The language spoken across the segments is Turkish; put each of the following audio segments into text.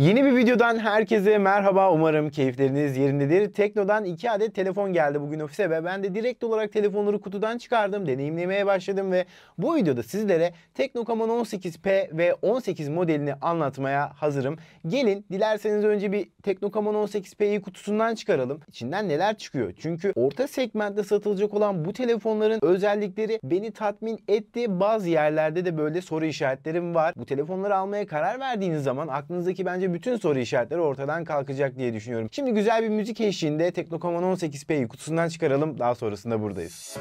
Yeni bir videodan herkese merhaba. Umarım keyifleriniz yerindedir. Tekno'dan 2 adet telefon geldi bugün ofise ve ben de direkt olarak telefonları kutudan çıkardım. Deneyimlemeye başladım ve bu videoda sizlere Tekno Camon 18P ve 18 modelini anlatmaya hazırım. Gelin dilerseniz önce bir Tekno Camon 18P'yi kutusundan çıkaralım. İçinden neler çıkıyor? Çünkü orta segmentte satılacak olan bu telefonların özellikleri beni tatmin etti. Bazı yerlerde de böyle soru işaretlerim var. Bu telefonları almaya karar verdiğiniz zaman aklınızdaki bence bütün soru işaretleri ortadan kalkacak diye düşünüyorum. Şimdi güzel bir müzik eşliğinde Teknocommon 18P'yi kutusundan çıkaralım. Daha sonrasında buradayız.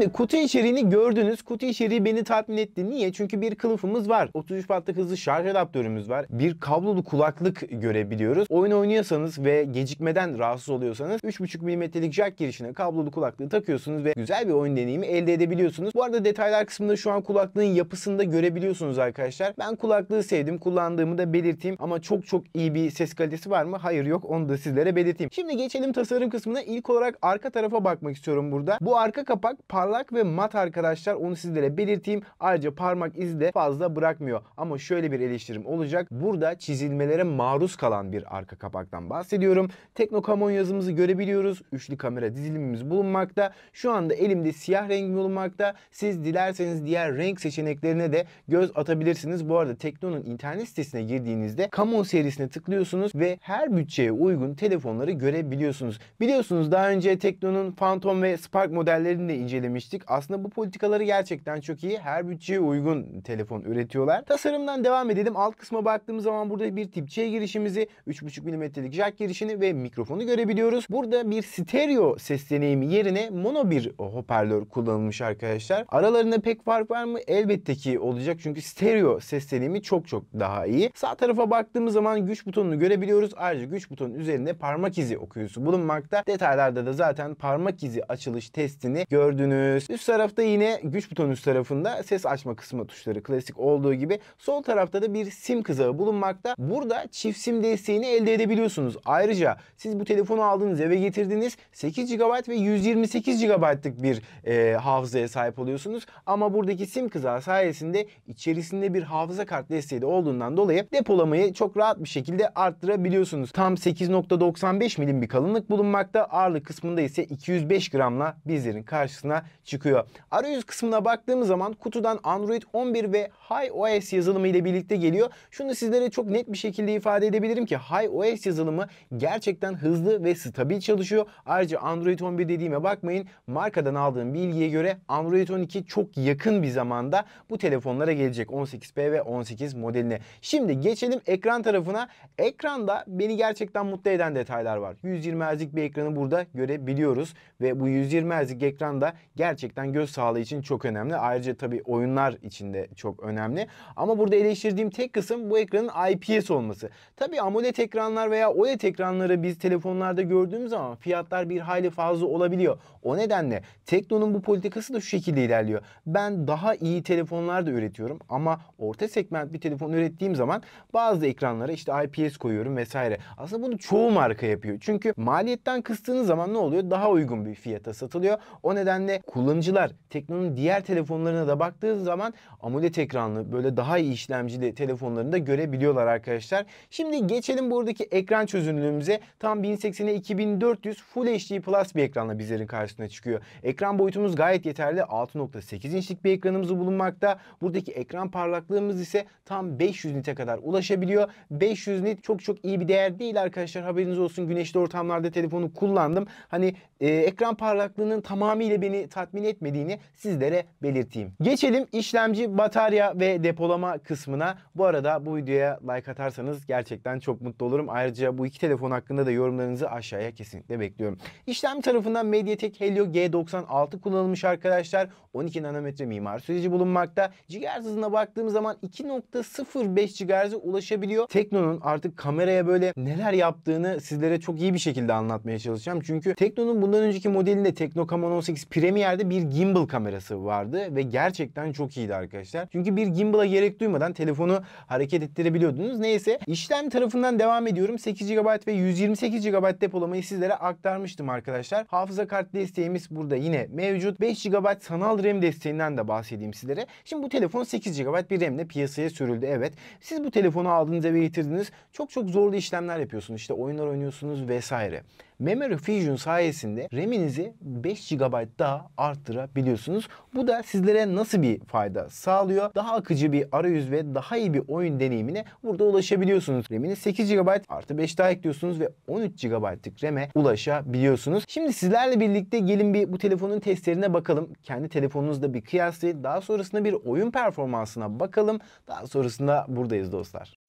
Şimdi kutu içeriğini gördünüz. Kutu içeriği beni tatmin etti. Niye? Çünkü bir kılıfımız var. 33 wattlık hızlı şarj adaptörümüz var. Bir kablolu kulaklık görebiliyoruz. Oyun oynuyorsanız ve gecikmeden rahatsız oluyorsanız 3.5 mm'lik jack girişine kablolu kulaklığı takıyorsunuz ve güzel bir oyun deneyimi elde edebiliyorsunuz. Bu arada detaylar kısmında şu an kulaklığın yapısını da görebiliyorsunuz arkadaşlar. Ben kulaklığı sevdim. Kullandığımı da belirteyim. Ama çok çok iyi bir ses kalitesi var mı? Hayır yok. Onu da sizlere belirteyim. Şimdi geçelim tasarım kısmına. İlk olarak arka tarafa bakmak istiyorum burada. Bu arka kapak parlak ve mat arkadaşlar onu sizlere belirteyim. Ayrıca parmak izi de fazla bırakmıyor. Ama şöyle bir eleştirim olacak. Burada çizilmelere maruz kalan bir arka kapaktan bahsediyorum. Teknokamon yazımızı görebiliyoruz. Üçlü kamera dizilimimiz bulunmakta. Şu anda elimde siyah renk bulunmakta. Siz dilerseniz diğer renk seçeneklerine de göz atabilirsiniz. Bu arada Tekno'nun internet sitesine girdiğinizde Camon serisine tıklıyorsunuz ve her bütçeye uygun telefonları görebiliyorsunuz. Biliyorsunuz daha önce Tekno'nun Phantom ve Spark modellerini de incelemiştik demiştik. Aslında bu politikaları gerçekten çok iyi. Her bütçeye uygun telefon üretiyorlar. Tasarımdan devam edelim. Alt kısma baktığımız zaman burada bir tip C girişimizi, 3.5 mm'lik jack girişini ve mikrofonu görebiliyoruz. Burada bir stereo ses deneyimi yerine mono bir hoparlör kullanılmış arkadaşlar. Aralarında pek fark var mı? Elbette ki olacak. Çünkü stereo ses deneyimi çok çok daha iyi. Sağ tarafa baktığımız zaman güç butonunu görebiliyoruz. Ayrıca güç butonun üzerinde parmak izi okuyucusu bulunmakta. Detaylarda da zaten parmak izi açılış testini gördüğünüz Üst tarafta yine güç butonu üst tarafında ses açma kısmı tuşları klasik olduğu gibi. Sol tarafta da bir sim kızağı bulunmakta. Burada çift sim desteğini elde edebiliyorsunuz. Ayrıca siz bu telefonu aldınız eve getirdiniz 8 GB ve 128 GB'lık bir e, hafızaya sahip oluyorsunuz. Ama buradaki sim kızağı sayesinde içerisinde bir hafıza kart desteği de olduğundan dolayı depolamayı çok rahat bir şekilde arttırabiliyorsunuz. Tam 8.95 milim bir kalınlık bulunmakta. Ağırlık kısmında ise 205 gramla bizlerin karşısına çıkıyor. Arayüz kısmına baktığımız zaman kutudan Android 11 ve HiOS yazılımı ile birlikte geliyor. Şunu sizlere çok net bir şekilde ifade edebilirim ki HiOS yazılımı gerçekten hızlı ve stabil çalışıyor. Ayrıca Android 11 dediğime bakmayın. Markadan aldığım bilgiye göre Android 12 çok yakın bir zamanda bu telefonlara gelecek. 18P ve 18 modeline. Şimdi geçelim ekran tarafına. Ekranda beni gerçekten mutlu eden detaylar var. 120 Hz'lik bir ekranı burada görebiliyoruz ve bu 120 Hz'lik ekranda gerçekten göz sağlığı için çok önemli. Ayrıca tabii oyunlar için de çok önemli. Ama burada eleştirdiğim tek kısım bu ekranın IPS olması. Tabii AMOLED ekranlar veya OLED ekranları biz telefonlarda gördüğümüz zaman fiyatlar bir hayli fazla olabiliyor. O nedenle Tekno'nun bu politikası da şu şekilde ilerliyor. Ben daha iyi telefonlar da üretiyorum ama orta segment bir telefon ürettiğim zaman bazı ekranlara işte IPS koyuyorum vesaire. Aslında bunu çoğu marka yapıyor. Çünkü maliyetten kıstığınız zaman ne oluyor? Daha uygun bir fiyata satılıyor. O nedenle kullanıcılar Tekno'nun diğer telefonlarına da baktığı zaman AMOLED ekranlı böyle daha iyi işlemcili telefonlarını da görebiliyorlar arkadaşlar. Şimdi geçelim buradaki ekran çözünürlüğümüze. Tam 1080'e 2400 Full HD Plus bir ekranla bizlerin karşısına çıkıyor. Ekran boyutumuz gayet yeterli. 6.8 inçlik bir ekranımız bulunmakta. Buradaki ekran parlaklığımız ise tam 500 nite kadar ulaşabiliyor. 500 nit çok çok iyi bir değer değil arkadaşlar. Haberiniz olsun güneşli ortamlarda telefonu kullandım. Hani e, ekran parlaklığının tamamıyla beni tatmin etmediğini sizlere belirteyim. Geçelim işlemci, batarya ve depolama kısmına. Bu arada bu videoya like atarsanız gerçekten çok mutlu olurum. Ayrıca bu iki telefon hakkında da yorumlarınızı aşağıya kesinlikle bekliyorum. İşlem tarafından MediaTek Helio G96 kullanılmış arkadaşlar. 12 nanometre mimar süreci bulunmakta. GHz hızına baktığımız zaman 2.05 GHz'e ulaşabiliyor. Tekno'nun artık kameraya böyle neler yaptığını sizlere çok iyi bir şekilde anlatmaya çalışacağım. Çünkü Tekno'nun bundan önceki modelinde Tekno Camon 18 Premier'de bir gimbal kamerası vardı ve gerçekten çok iyiydi arkadaşlar. Çünkü bir gimbal'a gerek duymadan telefonu hareket ettirebiliyordunuz. Neyse işlem tarafından devam ediyorum. 8 GB ve 128 GB depolamayı sizlere aktarmıştım arkadaşlar. Hafıza kart desteğimiz burada yine mevcut. 5 GB sanal RAM desteğinden de bahsedeyim sizlere. Şimdi bu telefon 8 GB bir RAM ile piyasaya sürüldü evet. Siz bu telefonu aldınız eve getirdiniz. Çok çok zorlu işlemler yapıyorsunuz. İşte oyunlar oynuyorsunuz vesaire. Memory Fusion sayesinde RAM'inizi 5 GB daha arttırabiliyorsunuz. Bu da sizlere nasıl bir fayda sağlıyor? Daha akıcı bir arayüz ve daha iyi bir oyun deneyimine burada ulaşabiliyorsunuz. RAM'iniz 8 GB artı 5 daha ekliyorsunuz ve 13 GB'lık RAM'e ulaşabiliyorsunuz. Şimdi sizlerle birlikte gelin bir bu telefonun testlerine bakalım. Kendi telefonunuzda bir kıyaslayın. Daha sonrasında bir oyun performansına bakalım. Daha sonrasında buradayız dostlar.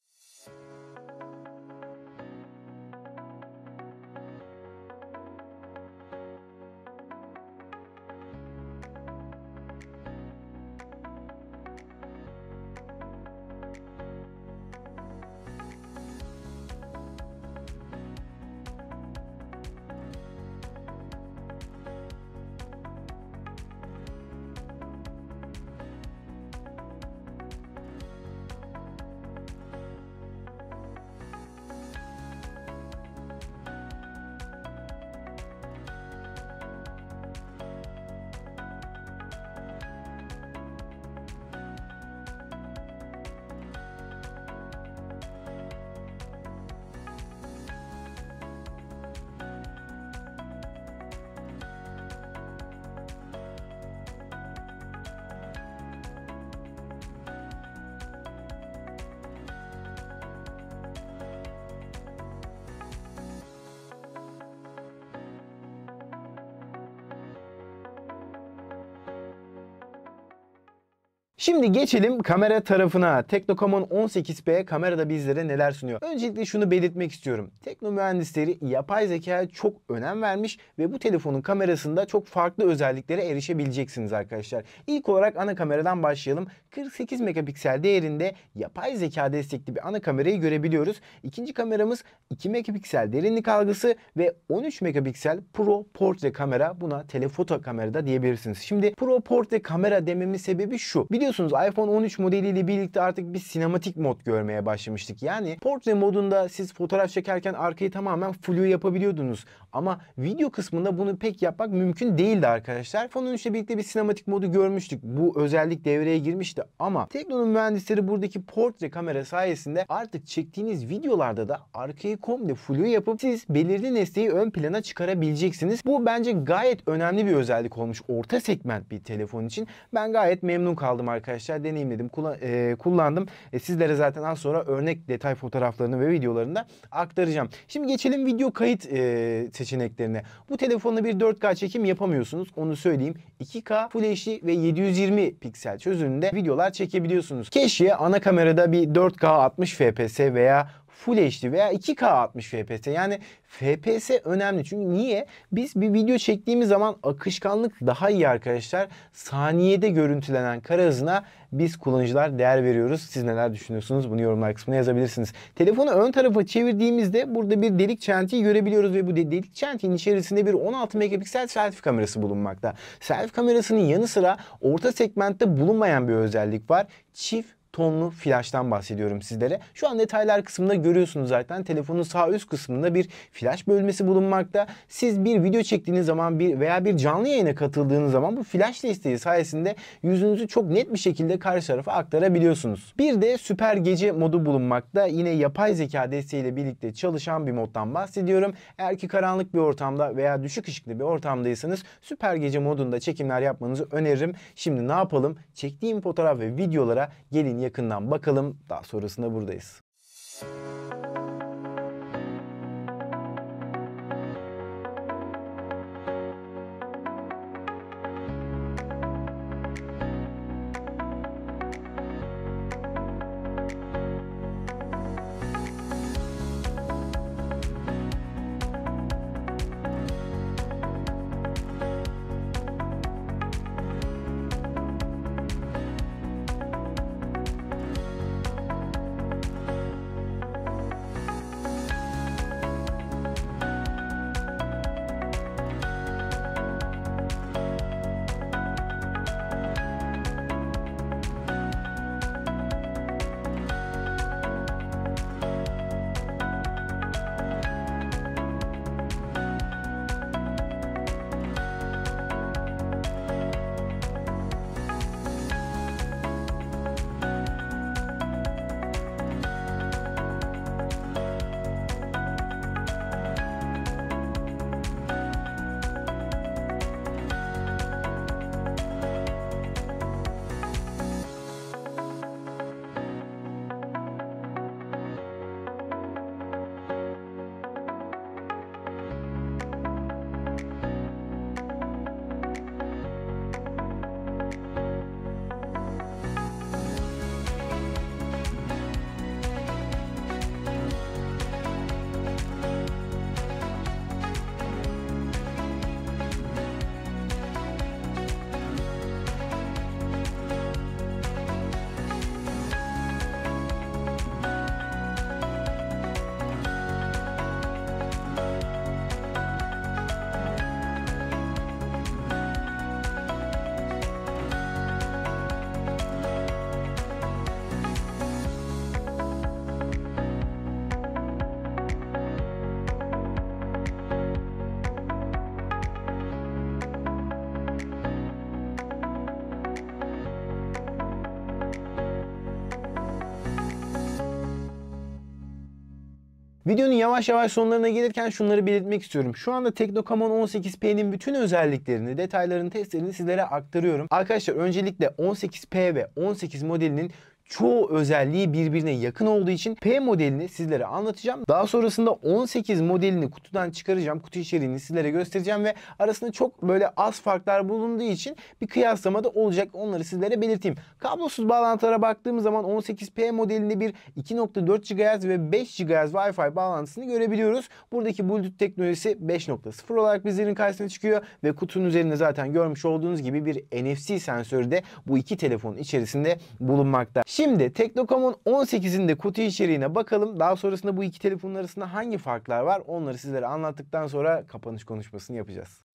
Şimdi geçelim kamera tarafına. Teknokamon 18P kamerada bizlere neler sunuyor? Öncelikle şunu belirtmek istiyorum. Tekno mühendisleri yapay zekaya çok önem vermiş ve bu telefonun kamerasında çok farklı özelliklere erişebileceksiniz arkadaşlar. İlk olarak ana kameradan başlayalım. 48 megapiksel değerinde yapay zeka destekli bir ana kamerayı görebiliyoruz. İkinci kameramız 2 megapiksel derinlik algısı ve 13 megapiksel Pro Portre kamera. Buna telefoto kamerada diyebilirsiniz. Şimdi Pro Portre kamera dememin sebebi şu. Biliyorsunuz iPhone 13 modeliyle birlikte artık bir sinematik mod görmeye başlamıştık. Yani portre modunda siz fotoğraf çekerken arkayı tamamen flu yapabiliyordunuz. Ama video kısmında bunu pek yapmak mümkün değildi arkadaşlar. iPhone 13 ile birlikte bir sinematik modu görmüştük. Bu özellik devreye girmişti ama Tekno'nun mühendisleri buradaki portre kamera sayesinde artık çektiğiniz videolarda da arkayı komple flu yapıp siz belirli nesneyi ön plana çıkarabileceksiniz. Bu bence gayet önemli bir özellik olmuş orta segment bir telefon için. Ben gayet memnun kaldım arkadaşlar. Deneyimledim, kullan e, kullandım. E, sizlere zaten az sonra örnek detay fotoğraflarını ve videolarını da aktaracağım. Şimdi geçelim video kayıt e, seçeneklerine. Bu telefonla bir 4K çekim yapamıyorsunuz. Onu söyleyeyim. 2K Full HD ve 720 piksel çözünürlüğünde videolar çekebiliyorsunuz. Keşke ana kamerada bir 4K 60 FPS veya Full HD veya 2K 60 FPS. Yani FPS önemli. Çünkü niye? Biz bir video çektiğimiz zaman akışkanlık daha iyi arkadaşlar. Saniyede görüntülenen kare hızına biz kullanıcılar değer veriyoruz. Siz neler düşünüyorsunuz? Bunu yorumlar kısmına yazabilirsiniz. Telefonu ön tarafa çevirdiğimizde burada bir delik çentiği görebiliyoruz ve bu delik çentiğin içerisinde bir 16 megapiksel selfie kamerası bulunmakta. Selfie kamerasının yanı sıra orta segmentte bulunmayan bir özellik var. Çift tonlu flash'tan bahsediyorum sizlere. Şu an detaylar kısmında görüyorsunuz zaten. Telefonun sağ üst kısmında bir flash bölmesi bulunmakta. Siz bir video çektiğiniz zaman bir veya bir canlı yayına katıldığınız zaman bu flash desteği sayesinde yüzünüzü çok net bir şekilde karşı tarafa aktarabiliyorsunuz. Bir de süper gece modu bulunmakta. Yine yapay zeka desteğiyle birlikte çalışan bir moddan bahsediyorum. Eğer ki karanlık bir ortamda veya düşük ışıklı bir ortamdaysanız süper gece modunda çekimler yapmanızı öneririm. Şimdi ne yapalım? Çektiğim fotoğraf ve videolara gelin yakından bakalım. Daha sonrasında buradayız. Videonun yavaş yavaş sonlarına gelirken şunları belirtmek istiyorum. Şu anda Teknokamon 18P'nin bütün özelliklerini, detaylarını, testlerini sizlere aktarıyorum. Arkadaşlar öncelikle 18P ve 18 modelinin çoğu özelliği birbirine yakın olduğu için P modelini sizlere anlatacağım. Daha sonrasında 18 modelini kutudan çıkaracağım. Kutu içeriğini sizlere göstereceğim ve arasında çok böyle az farklar bulunduğu için bir kıyaslamada olacak. Onları sizlere belirteyim. Kablosuz bağlantılara baktığımız zaman 18P modelinde bir 2.4 GHz ve 5 GHz Wi-Fi bağlantısını görebiliyoruz. Buradaki Bluetooth teknolojisi 5.0 olarak bizlerin karşısına çıkıyor ve kutunun üzerinde zaten görmüş olduğunuz gibi bir NFC sensörü de bu iki telefonun içerisinde bulunmakta. Şimdi Teknokom'un 18'inde kutu içeriğine bakalım. Daha sonrasında bu iki telefonun arasında hangi farklar var onları sizlere anlattıktan sonra kapanış konuşmasını yapacağız.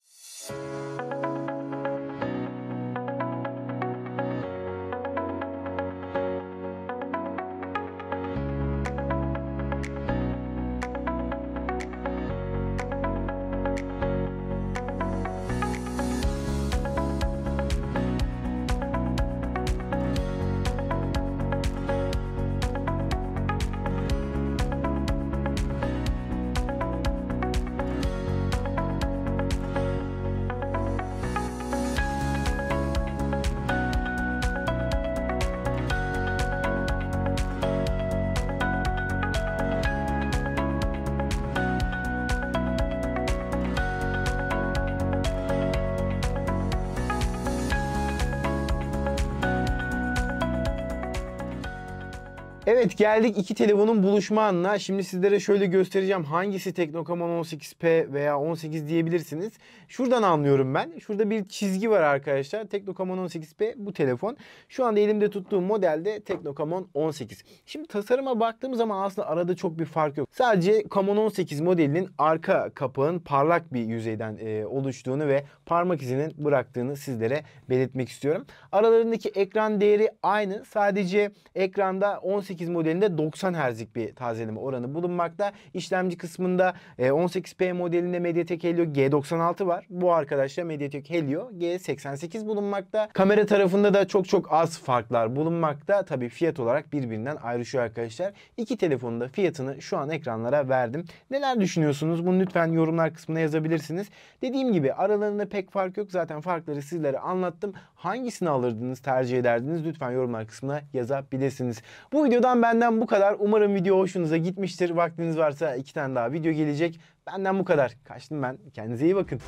Evet geldik iki telefonun buluşma anına. Şimdi sizlere şöyle göstereceğim hangisi Teknokamon 18P veya 18 diyebilirsiniz. Şuradan anlıyorum ben. Şurada bir çizgi var arkadaşlar. Teknokamon 18P bu telefon. Şu anda elimde tuttuğum modelde Teknokamon 18. Şimdi tasarıma baktığım zaman aslında arada çok bir fark yok. Sadece Kamon 18 modelinin arka kapağın parlak bir yüzeyden e, oluştuğunu ve parmak izinin bıraktığını sizlere belirtmek istiyorum. Aralarındaki ekran değeri aynı. Sadece ekranda 18 18 modelinde 90 Hz'lik bir tazeleme oranı bulunmakta. İşlemci kısmında 18P e, modelinde MediaTek Helio G96 var. Bu arkadaşlar MediaTek Helio G88 bulunmakta. Kamera tarafında da çok çok az farklar bulunmakta. Tabii fiyat olarak birbirinden ayrışıyor arkadaşlar. İki telefonun da fiyatını şu an ekranlara verdim. Neler düşünüyorsunuz? Bunu lütfen yorumlar kısmına yazabilirsiniz. Dediğim gibi aralarında pek fark yok. Zaten farkları sizlere anlattım. Hangisini alırdınız, tercih ederdiniz? Lütfen yorumlar kısmına yazabilirsiniz. Bu videoda Videodan benden bu kadar. Umarım video hoşunuza gitmiştir. Vaktiniz varsa iki tane daha video gelecek. Benden bu kadar. Kaçtım ben. Kendinize iyi bakın.